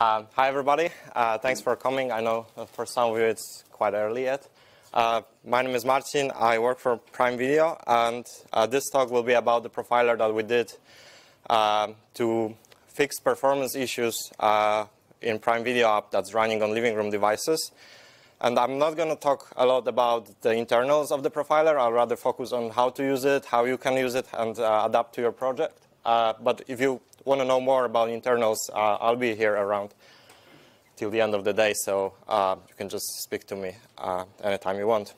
Uh, hi, everybody. Uh, thanks for coming. I know for some of you it's quite early yet. Uh, my name is Marcin. I work for Prime Video, and uh, this talk will be about the profiler that we did uh, to fix performance issues uh, in Prime Video app that's running on living room devices. And I'm not going to talk a lot about the internals of the profiler. I'll rather focus on how to use it, how you can use it, and adapt to your project. but if you want to know more about internals, uh, I'll be here around till the end of the day, so uh, you can just speak to me uh, anytime you want.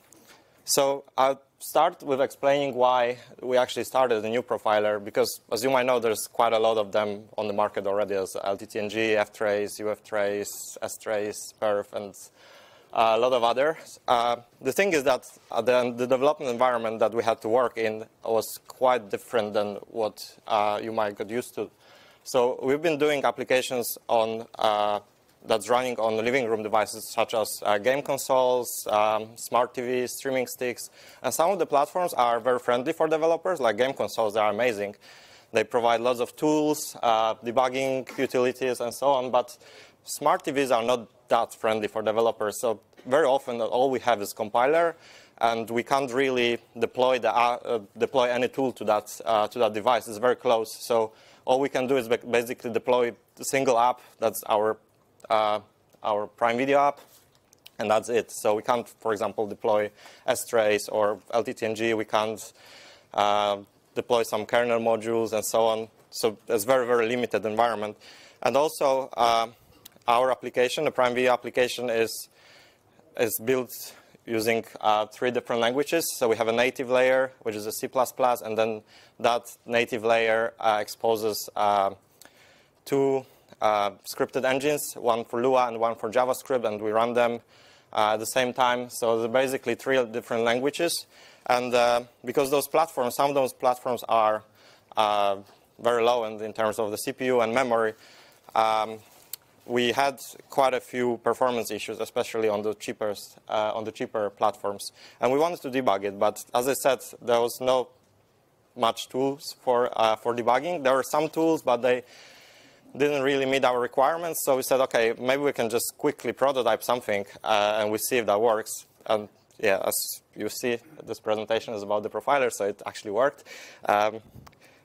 So I'll start with explaining why we actually started a new profiler, because as you might know, there's quite a lot of them on the market already, as LTTNG, ftrace, uftrace, strace, perf, and a lot of others. Uh, the thing is that the, the, development environment that we had to work in was quite different than what uh, you might get used to so we've been doing applications on uh, that's running on living room devices such as uh, game consoles, um, smart TVs, streaming sticks. And some of the platforms are very friendly for developers, like game consoles, they are amazing. They provide lots of tools, uh, debugging utilities, and so on. But smart TVs are not that friendly for developers. So very often all we have is compiler, and we can't really deploy, the, uh, deploy any tool to that, uh, to that device. It's very close. So all we can do is basically deploy a single app. That's our, uh, our Prime Video app, and that's it. So we can't, for example, deploy strace or LTTNG. We can't uh, deploy some kernel modules and so on. So it's very, very limited environment. And also, uh, our application, the Prime Video application, is, is built using uh, three different languages. So we have a native layer, which is a C++, and then that native layer uh, exposes uh, two uh, scripted engines, one for Lua and one for JavaScript, and we run them uh, at the same time. So they're basically three different languages. And because those platforms, some of those platforms are very low in, in, terms of the CPU and memory, um, we had quite a few performance issues, especially on the uh, on the cheaper platforms, and we wanted to debug it. But as I said, there was no much tools for uh, for debugging. There were some tools, but they didn't really meet our requirements. So we said, okay, maybe we can just quickly prototype something, uh, and we see if that works. And yeah, as you see, this presentation is about the profiler, so it actually worked. Um,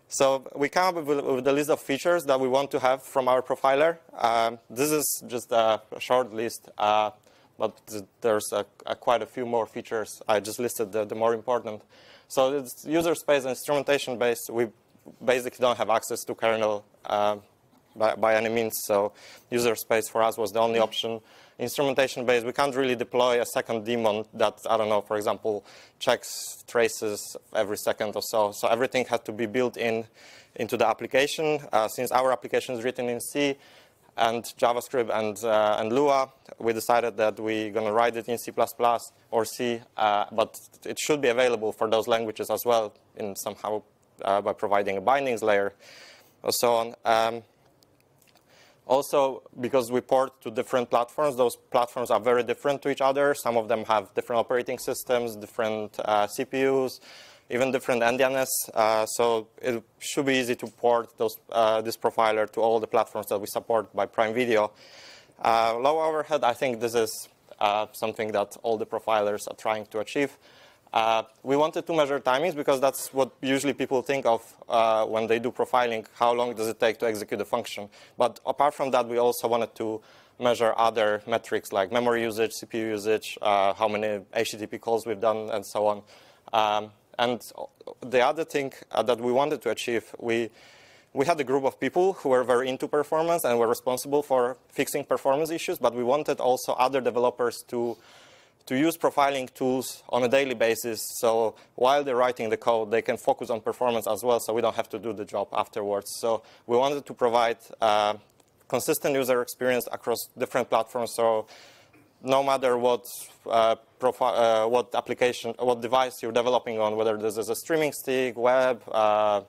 so we come up with, with, a list of features that we want to have from our profiler. Um, this is just a, short list, uh, but there's a, a quite a few more features. I just listed the, the more important. So it's user space and instrumentation based. We basically don't have access to kernel uh, by, by, any means. So user space for us was the only option. Instrumentation based, we can't really deploy a second daemon that, I don't know, for example, checks traces every second or so. So everything had to be built in into the application. Uh, since our application is written in C and JavaScript and, uh, and Lua, we decided that we're going to write it in C++ or C, uh, but it should be available for those languages as well in somehow uh, by providing a bindings layer or so on. Um, also, because we port to different platforms, those platforms are very different to each other. Some of them have different operating systems, different uh, CPUs, even different endians. Uh, so it should be easy to port those, uh, this profiler to all the platforms that we support by Prime Video. Uh, low overhead, I think this is uh, something that all the profilers are trying to achieve. Uh, we wanted to measure timings because that's what usually people think of uh, when they do profiling, how long does it take to execute a function. But apart from that, we also wanted to measure other metrics like memory usage, CPU usage, uh, how many HTTP calls we've done, and so on. Um, and the other thing uh, that we wanted to achieve, we, we had a group of people who were very into performance and were responsible for fixing performance issues, but we wanted also other developers to to use profiling tools on a daily basis. So while they're writing the code, they can focus on performance as well, so we don't have to do the job afterwards. So we wanted to provide uh, consistent user experience across different platforms. So no matter what uh, uh, what application, what device you're developing on, whether this is a streaming stick, web, uh,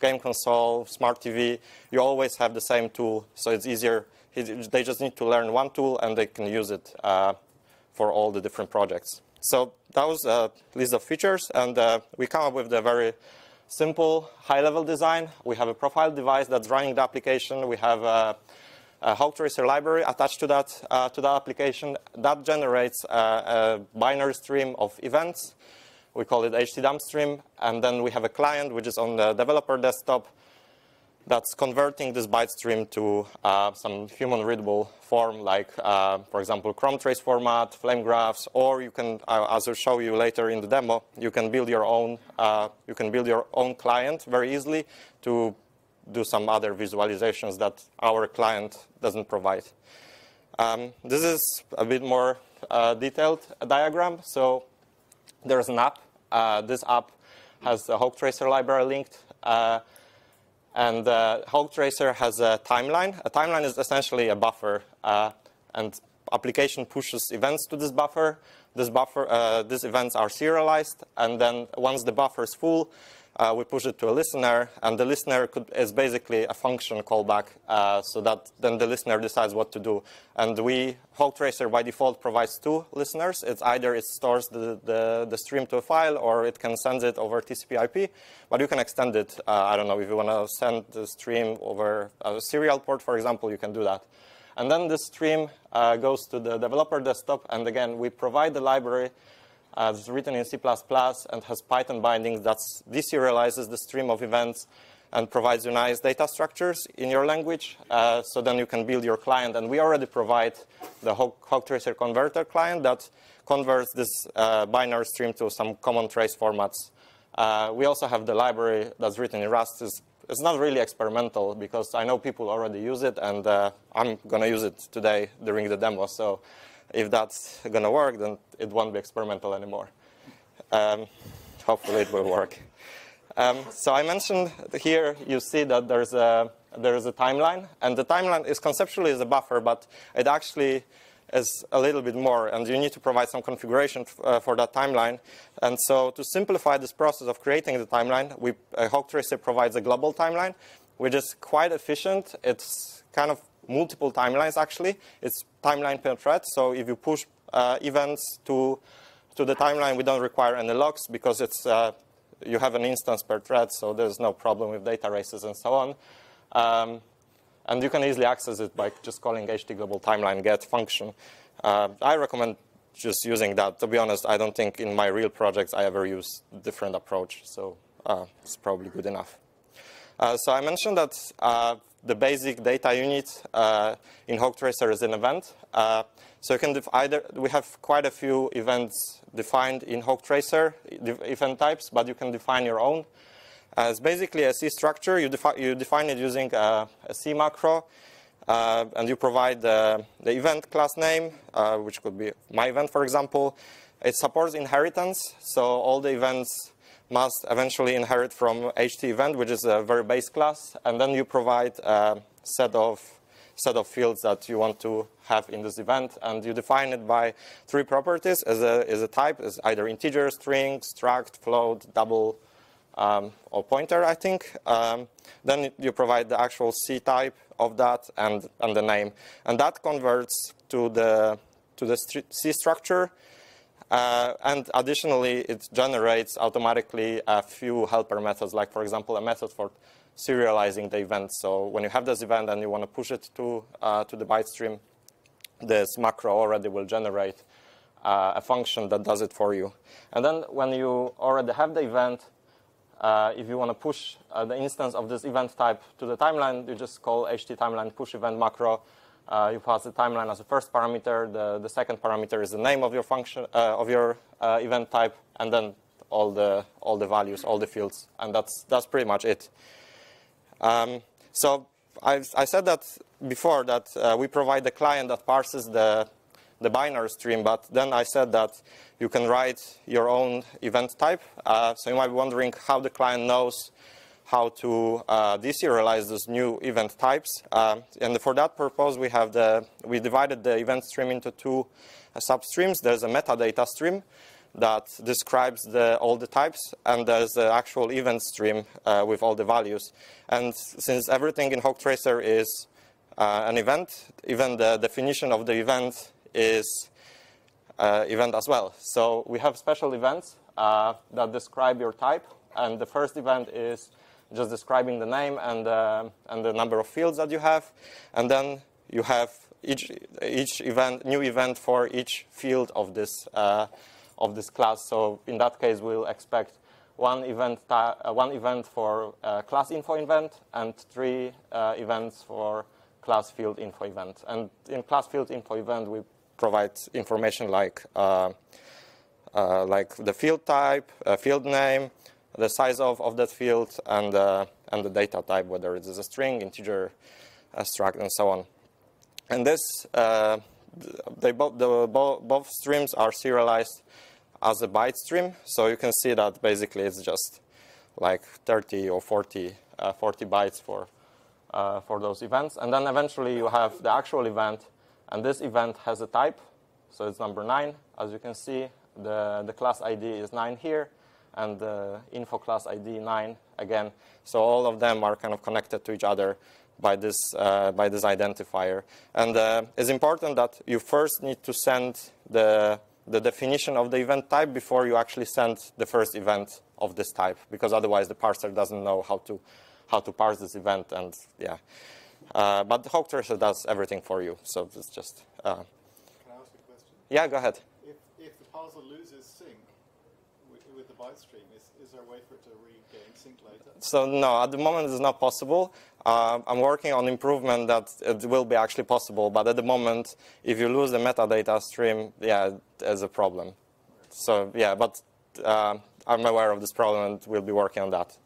game console, smart TV, you always have the same tool. So it's easier. They just need to learn one tool and they can use it uh, for all the different projects. So that was a list of features, and uh, we come up with a very simple high-level design. We have a profile device that's running the application. We have a, a Hawk Tracer library attached to that, uh, to that application that generates a, a, binary stream of events. We call it htdump stream. And then we have a client, which is on the developer desktop, that's converting this byte stream to uh, some human readable form, like, uh, for example, Chrome trace format, flame graphs, or you can, uh, as I'll show you later in the demo, you can build your own, uh, you can build your own client very easily to do some other visualizations that our client doesn't provide. Um, this is a bit more uh, detailed diagram. So there's an app. Uh, this app has a Hawk Tracer library linked. And uh, Tracer has a timeline. A timeline is essentially a buffer, uh, and application pushes events to this buffer. This buffer, uh, these events are serialized, and then once the buffer is full, uh, we push it to a listener, and the listener could, is basically a function callback, uh, so that then the listener decides what to do. And we, Hawk Tracer by default provides two listeners. It's either it stores the, the, the stream to a file, or it can send it over TCP IP, but you can extend it. Uh, I don't know, if you want to send the stream over a serial port, for example, you can do that. And then the stream uh, goes to the developer desktop, and again, we provide the library uh, it's written in C++ and has Python bindings that deserializes the stream of events and provides you nice data structures in your language. Uh, so then you can build your client. And we already provide the Hawk, Tracer converter client that converts this uh, binary stream to some common trace formats. Uh, we also have the library that's written in Rust. It's, it's, not really experimental because I know people already use it, and uh, I'm going to use it today during the demo. So if that's going to work, then it won't be experimental anymore. Um, hopefully it will work. Um, so I mentioned here, you see that there's a, there's a timeline. And the timeline is conceptually is a buffer, but it actually is a little bit more. And you need to provide some configuration uh, for that timeline. And so to simplify this process of creating the timeline, we, uh, Hawk Tracer provides a global timeline, which is quite efficient. It's kind of multiple timelines, actually. It's timeline per thread. So if you push uh, events to, to the timeline, we don't require any locks because it's, uh, you have an instance per thread, so there's no problem with data races and so on. Um, and you can easily access it by just calling htglobal timeline get function. Uh, I recommend just using that. To be honest, I don't think in my real projects I ever use different approach, so uh, it's probably good enough. Uh, so I mentioned that uh, the basic data unit uh, in Hawk Tracer is an event. Uh, so you can either, we have quite a few events defined in Hawk Tracer, event types, but you can define your own. Uh, it's basically a C structure. You, defi you define it using a, a C macro, uh, and you provide the, the, event class name, uh, which could be my event, for example. It supports inheritance, so all the events must eventually inherit from HT event, which is a very base class, and then you provide a set of set of fields that you want to have in this event, and you define it by three properties as a, as a type, as either integer, string, struct, float, double, um, or pointer, I think. Um, then you provide the actual C type of that and, and the name. And that converts to the, to the C structure uh, and additionally, it generates automatically a few helper methods, like, for example, a method for serializing the event. So when you have this event and you want to push it to, uh, to the byte stream, this macro already will generate uh, a function that does it for you. And then when you already have the event, uh, if you want to push uh, the instance of this event type to the timeline, you just call httimeline push event macro, uh, you pass the timeline as the first parameter. The, the second parameter is the name of your function uh, of your uh, event type, and then all the all the values, all the fields, and that's that's pretty much it. Um, so i I said that before that uh, we provide the client that parses the the binary stream, but then I said that you can write your own event type. Uh, so you might be wondering how the client knows how to uh, deserialize those new event types. Uh, and for that purpose, we have the we divided the event stream into two uh, substreams. There's a metadata stream that describes the, all the types, and there's the actual event stream uh, with all the values. And since everything in Hawk Tracer is uh, an event, even the definition of the event is uh, event as well. So we have special events that describe your type, and the first event is just describing the name and, uh, and the number of fields that you have. And then you have each, each event, new event for each field of this, uh, of this class. So in that case, we'll expect one event, uh, one event for uh, class info event and three uh, events for class field info event. And in class field info event, we provide information like, uh, uh, like the field type, field name, the size of, of that field, and, and the data type, whether it is a string, integer, struct, and so on. And this, they both, the, both streams are serialized as a byte stream. So you can see that basically it's just like 30 or 40, uh, 40 bytes for, uh, for those events. And then eventually you have the actual event, and this event has a type. So it's number 9. As you can see, the, the class ID is 9 here, and the info class ID 9 again. So all of them are kind of connected to each other by this, uh, by this identifier. And uh, it's important that you first need to send the the definition of the event type before you actually send the first event of this type, because otherwise the parser doesn't know how to how to parse this event, and yeah. Uh, but the Hawk Tracer does everything for you, so it's just. Uh, Can I ask a question? Yeah, go ahead. If, if the parser loses sync with, with stream, is, is there a way for it to regain sync later? So no, at the moment it's not possible. Uh, I'm working on improvement that it will be actually possible, but at the moment, if you lose the metadata stream, yeah, there's a problem. So yeah, but uh, I'm aware of this problem and we'll be working on that.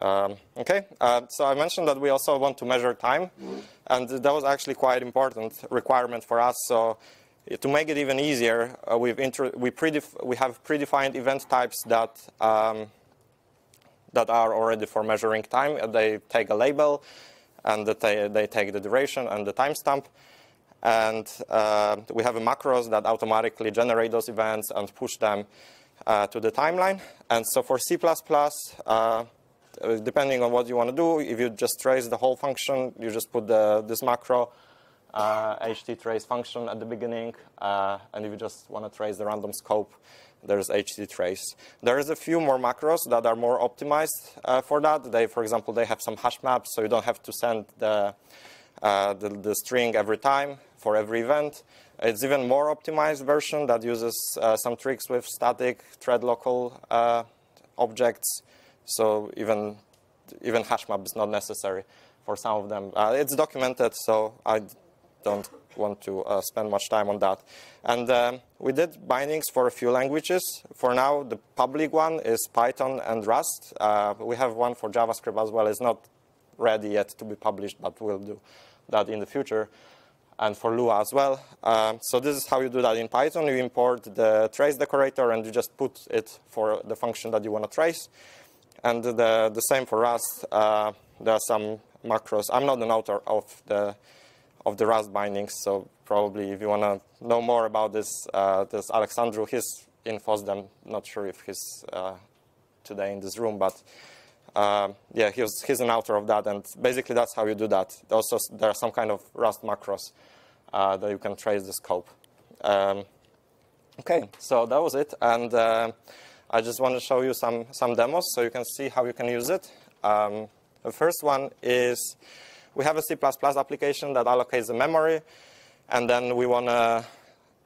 Um, okay, uh, so I mentioned that we also want to measure time, and that was actually quite important requirement for us. So to make it even easier, uh, we've we, we have predefined event types that um, that are already for measuring time. They take a label, and they, they take the duration and the timestamp. And uh, we have a macros that automatically generate those events and push them uh, to the timeline. And so for C++, uh, depending on what you want to do, if you just trace the whole function, you just put the, this macro uh, httrace function at the beginning. Uh, and if you just want to trace the random scope, there's httrace. There is a few more macros that are more optimized uh, for that. They, for example, they have some hash maps, so you don't have to send the, uh, the, the, string every time for every event. It's even more optimized version that uses uh, some tricks with static thread local uh, objects. So even even hash map is not necessary for some of them. Uh, it's documented, so I don't want to uh, spend much time on that. And um, we did bindings for a few languages. For now, the public one is Python and Rust. Uh, we have one for JavaScript as well. It's not ready yet to be published, but we'll do that in the future. And for Lua as well. Um, so this is how you do that in Python. You import the trace decorator, and you just put it for the function that you want to trace. And the, the same for Rust. Uh, there are some macros. I'm not an author of the of the Rust bindings. So probably if you want to know more about this, uh, this Alexandru, he's in FOSDEM. Not sure if he's uh, today in this room, but uh, yeah, he was, he's an author of that. And basically that's how you do that. Also, there are some kind of Rust macros uh, that you can trace the scope. Um, okay, so that was it. And uh, I just want to show you some, some demos so you can see how you can use it. Um, the first one is we have a C++ application that allocates the memory, and then we want to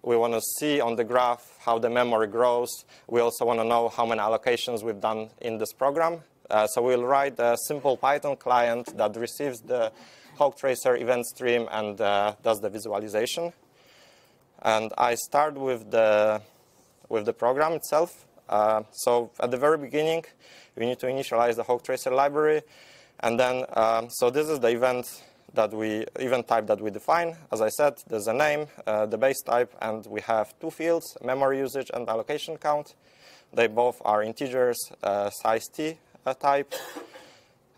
we want to see on the graph how the memory grows. We also want to know how many allocations we've done in this program. Uh, so we'll write a simple Python client that receives the Hawk Tracer event stream and uh, does the visualization. And I start with the, with the program itself. Uh, so at the very beginning, we need to initialize the Hawk Tracer library. And then, um, so this is the event that we event type that we define. As I said, there's a name, uh, the base type, and we have two fields, memory usage and allocation count. They both are integers, uh, size t uh, type.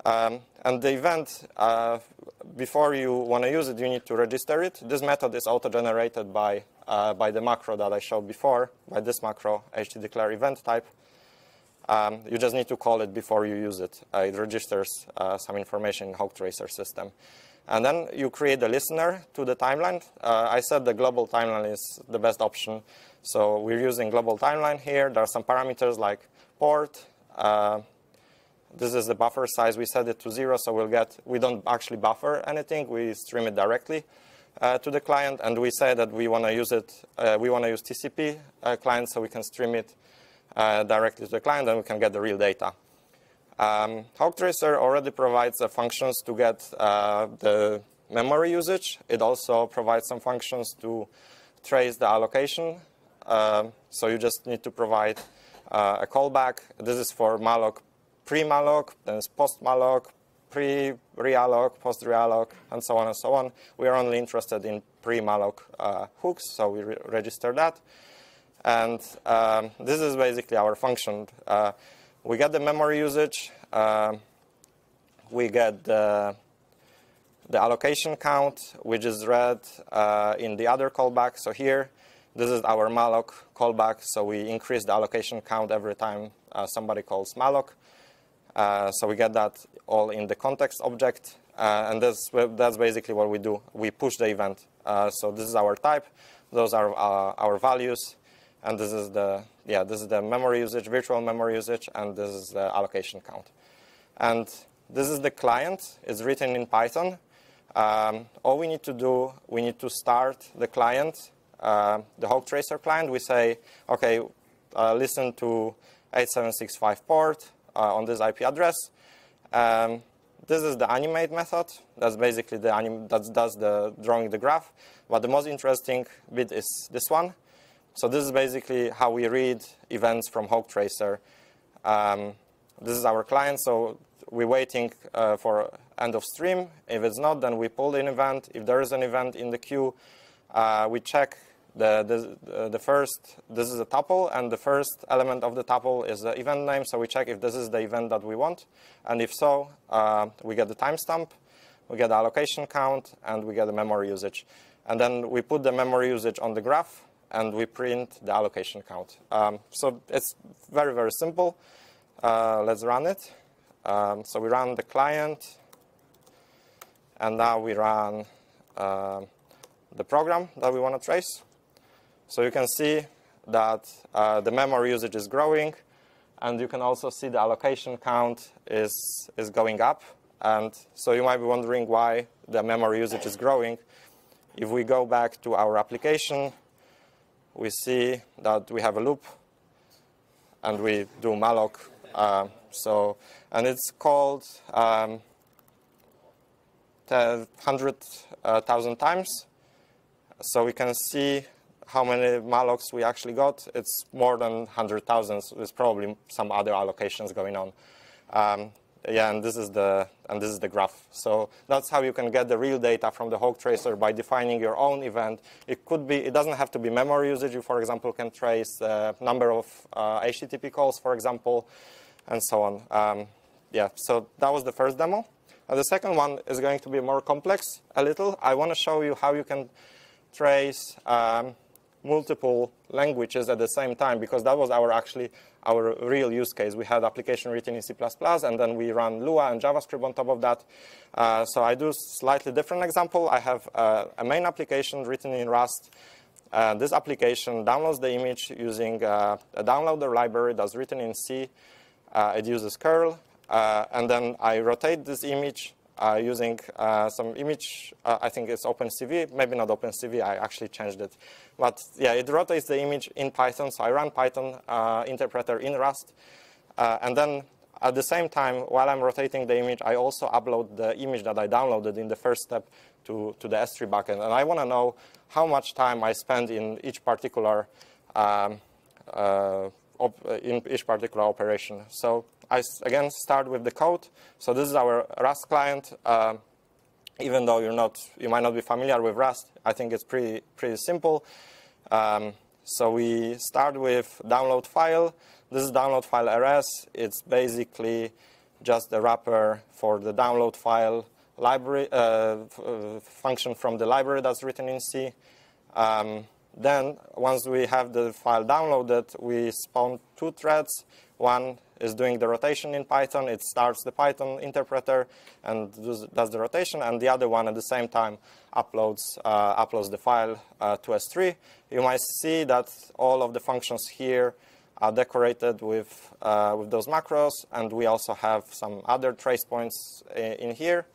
Um, and the event, uh, before you want to use it, you need to register it. This method is auto-generated by, uh, by the macro that I showed before, by this macro, htdeclare event type. Um, you just need to call it before you use it. Uh, it registers uh, some information in Hawk Tracer system. And then you create a listener to the timeline. Uh, I said the global timeline is the best option. So we're using global timeline here. There are some parameters like port, uh, this is the buffer size. We set it to zero, so we'll get, we don't actually buffer anything. We stream it directly uh, to the client, and we say that we want to use it, uh, we want to use TCP uh, client so we can stream it directly to the client and we can get the real data. Um, HawkTracer already provides uh, functions to get uh, the memory usage. It also provides some functions to trace the allocation. so you just need to provide a callback. This is for malloc pre-malloc, then post-malloc, pre-realloc, post-realloc, and so on and so on. We are only interested in pre-malloc uh, hooks, so we re register that. And um, this is basically our function. Uh, we get the memory usage. Uh, we get the, the, allocation count, which is read uh, in the other callback. So here, this is our malloc callback. So we increase the allocation count every time uh, somebody calls malloc. Uh, so we get that all in the context object. Uh, and that's, that's basically what we do. We push the event. So this is our type. Those are our values. And this is the yeah this is the memory usage, virtual memory usage, and this is the allocation count. And this is the client. It's written in Python. Um, all we need to do, we need to start the client, uh, the HawkTracer client. We say, okay, uh, listen to 8765 port, uh, on this IP address. Um, this is the animate method. That's basically the anim that does the drawing the graph. But the most interesting bit is this one. So this is basically how we read events from HawkTracer. Um, this is our client, so we're waiting uh, for end of stream. If it's not, then we pull an event. If there is an event in the queue, uh, we check the, the, the first, this is a tuple, and the first element of the tuple is the event name, so we check if this is the event that we want. And if so, uh, we get the timestamp, we get the allocation count, and we get the memory usage. And then we put the memory usage on the graph, and we print the allocation count. Um, so it's very, very simple. Uh, let's run it. Um, so we run the client, and now we run uh, the program that we want to trace. So you can see that uh, the memory usage is growing, and you can also see the allocation count is, is going up. And so you might be wondering why the memory usage is growing. If we go back to our application, we see that we have a loop, and we do malloc. Uh, so, and it's called um, 100,000 times. So we can see how many mallocs we actually got, it's more than 100,000. There's probably some other allocations going on. Um, yeah, and this is the and this is the graph. So that's how you can get the real data from the Hawk tracer by defining your own event. It could be, it doesn't have to be memory usage. You, for example, can trace the number of uh, HTTP calls, for example, and so on. Um, yeah, so that was the first demo. And the second one is going to be more complex a little. I want to show you how you can trace um, multiple languages at the same time because that was our actually our real use case. We had application written in C++ and then we run Lua and JavaScript on top of that. Uh, so I do slightly different example. I have uh, a main application written in Rust. Uh, this application downloads the image using uh, a downloader library that's written in C. Uh, it uses curl. Uh, and then I rotate this image uh, using uh, some image, uh, I think it's OpenCV, maybe not OpenCV, I actually changed it. But yeah, it rotates the image in Python, so I run Python uh, interpreter in Rust. Uh, and then at the same time, while I'm rotating the image, I also upload the image that I downloaded in the first step to, to the S3 bucket. And I want to know how much time I spend in each particular um, uh, in each particular operation. So I, again, start with the code. So this is our Rust client. Uh, even though you're not, you might not be familiar with Rust, I think it's pretty, pretty simple. Um, so we start with download file. This is download file rs. It's basically just the wrapper for the download file library uh, uh, function from the library that's written in C. Um, then, once we have the file downloaded, we spawn two threads. One is doing the rotation in Python. It starts the Python interpreter and does the rotation. And the other one, at the same time, uploads, uh, uploads the file uh, to S3. You might see that all of the functions here are decorated with, uh, with those macros, and we also have some other trace points in here.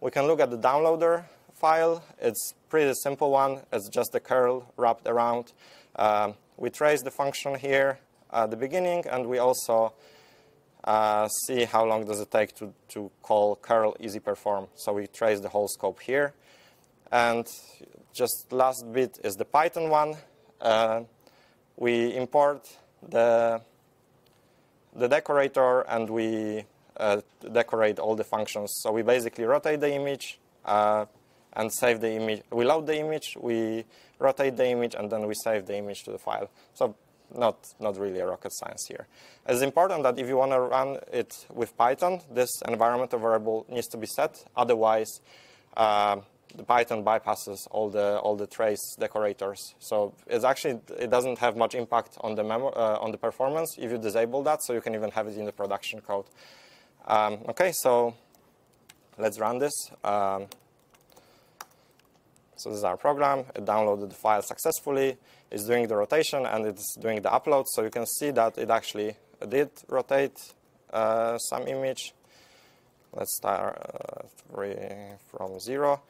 We can look at the downloader file. It's pretty simple one. It's just the curl wrapped around. Um, we trace the function here at the beginning, and we also uh, see how long does it take to, to call curl easy perform. So we trace the whole scope here. And just last bit is the Python one. Uh, we import the, the decorator and we uh, decorate all the functions. So we basically rotate the image uh, and save the image. We load the image, we rotate the image, and then we save the image to the file. So not, not really a rocket science here. It's important that if you want to run it with Python, this environmental variable needs to be set. Otherwise, uh, the Python bypasses all the all the trace decorators. So it's actually it doesn't have much impact on the uh, on the performance if you disable that. So you can even have it in the production code. Um, okay, so let's run this. Um, so this is our program. It downloaded the file successfully. It's doing the rotation and it's doing the upload. So you can see that it actually did rotate uh, some image. Let's start uh, from zero.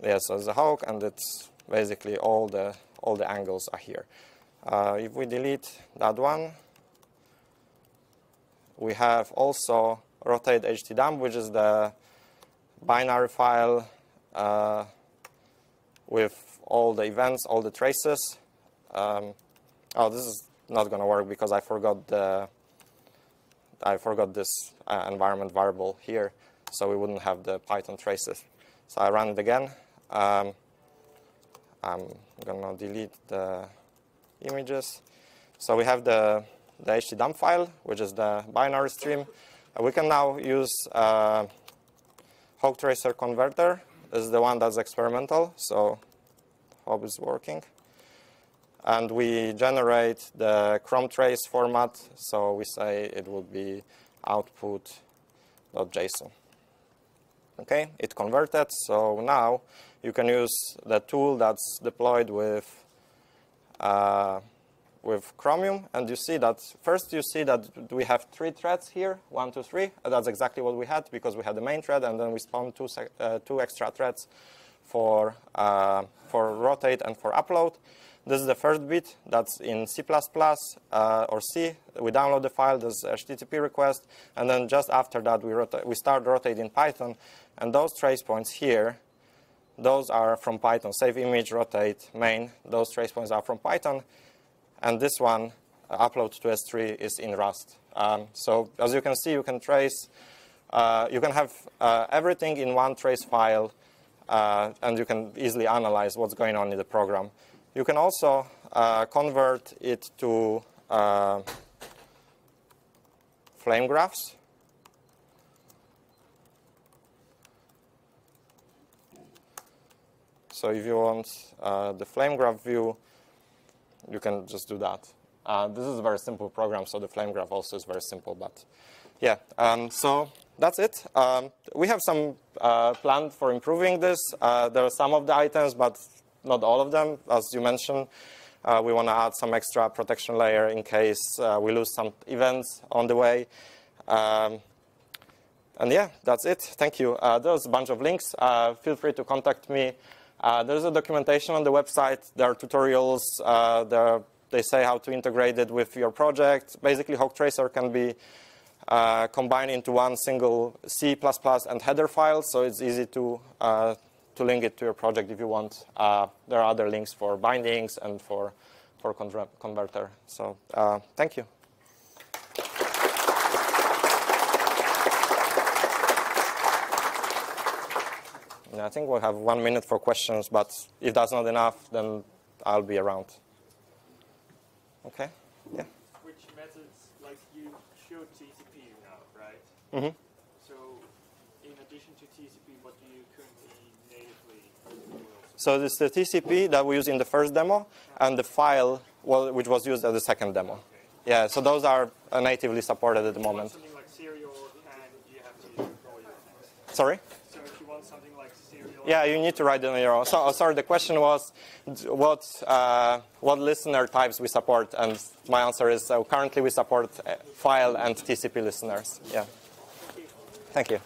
Yes, so a hawk, and it's basically all the all the angles are here. Uh, if we delete that one, we have also rotate htdump, which is the binary file uh, with all the events, all the traces. Um, oh, this is not going to work because I forgot the I forgot this uh, environment variable here, so we wouldn't have the Python traces. So I run it again. Um, I'm gonna delete the images. So we have the, the htdump file, which is the binary stream. Uh, we can now use uh, Hawk Tracer converter. This is the one that's experimental, so hope it's working. And we generate the Chrome trace format, so we say it will be output.json. Okay, it converted, so now you can use the tool that's deployed with uh, with Chromium, and you see that first you see that we have three threads here, one, two, three. That's exactly what we had because we had the main thread, and then we spawned two uh, two extra threads for uh, for rotate and for upload. This is the first bit that's in C++ uh, or C. We download the file, there's HTTP request, and then just after that we, we start rotating Python, and those trace points here those are from Python. Save image, rotate, main. Those trace points are from Python. And this one, uh, upload to S3, is in Rust. Um, so as you can see, you can trace, uh, you can have uh, everything in one trace file, uh, and you can easily analyze what's going on in the program. You can also uh, convert it to uh, flame graphs. So if you want uh, the flame graph view, you can just do that. Uh, this is a very simple program, so the flame graph also is very simple. But yeah, um, so that's it. Um, we have some uh, planned for improving this. Uh, there are some of the items, but not all of them. As you mentioned, uh, we want to add some extra protection layer in case uh, we lose some events on the way. Um, and yeah, that's it. Thank you. there's a bunch of links. feel free to contact me. Uh, there's a documentation on the website. There are tutorials. Uh, there, they say how to integrate it with your project. Basically, Hawk Tracer can be uh, combined into one single C++ and header file, so it's easy to, uh, to link it to your project if you want. Uh, there are other links for bindings and for, for converter. So uh, thank you. I think we'll have one minute for questions, but if that's not enough, then I'll be around. Okay? Yeah. Which methods, like you showed TCP now, right? Mm-hmm. So, in addition to TCP, what do you currently natively So this is the TCP that we use in the first demo, and the file, well, which was used as the second demo. Yeah, so those are natively supported at the moment. Something like serial, and you have to deploy it. Sorry? Yeah, you need to write it on your own. So, oh, sorry, the question was what, uh, what listener types we support, and my answer is uh, currently we support uh, file and TCP listeners. Yeah. Thank you.